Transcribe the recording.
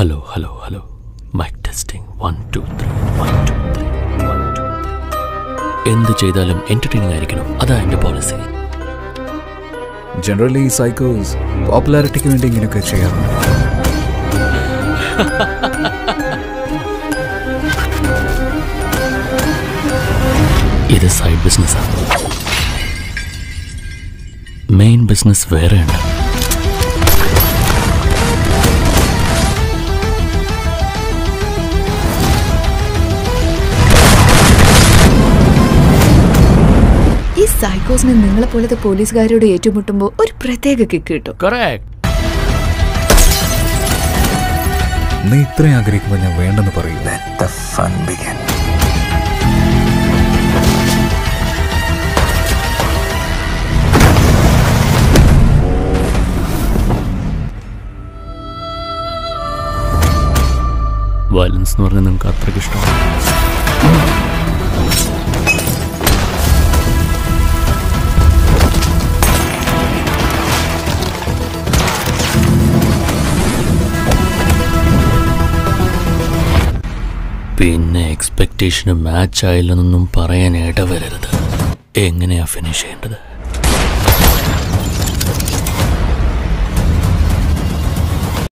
hello hello hello mike testing one two three one two three one two three എന്ത് ചെയ്താലും entertaining ആയിരിക്കണം അതാ എൻ്റെ പോളിസി ജനറലി സൈക്കോസ് പോപ്പുലാരിറ്റിക്ക് വേണ്ടി ഇങ്ങനെയൊക്കെ ചെയ്യാറുണ്ട് ഇത് സൈഡ് ബിസിനസ്സാണ് മെയിൻ ബിസിനസ് വേറെയുണ്ട് ഈ സൈക്കോസിന് നിങ്ങളെ പോലത്തെ പോലീസുകാരോട് ഏറ്റുമുട്ടുമ്പോൾ ഒരു പ്രത്യേക കിക്ക് കിട്ടും. നീ ഇത്രയും ആഗ്രഹിക്കുമ്പോൾ ഞാൻ വേണ്ടെന്ന് the വയലൻസ് എന്ന് പറഞ്ഞാൽ നിങ്ങൾക്ക് അത്രയ്ക്ക് ഇഷ്ടമാണ്. പിന്നെ എക്സ്പെക്റ്റേഷന് മാച്ച് ആയില്ലെന്നൊന്നും പറയാൻ ഇടവരരുത്. എങ്ങനെയാ ഫിനിഷ് ചെയ്യേണ്ടത്?